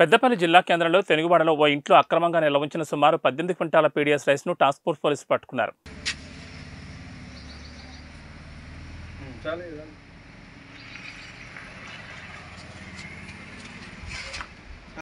పెద్దపల్లి జిల్లా కేంద్రంలో తెనుగువాడలో ఓ ఇంట్లో అక్రమంగా నిల్వ ఉంచిన సుమారు పద్దెనిమిది క్వింటాల పీడిఎస్ రైస్ను టాస్క్ ఫోర్స్ పోలీసులు పట్టుకున్నారు.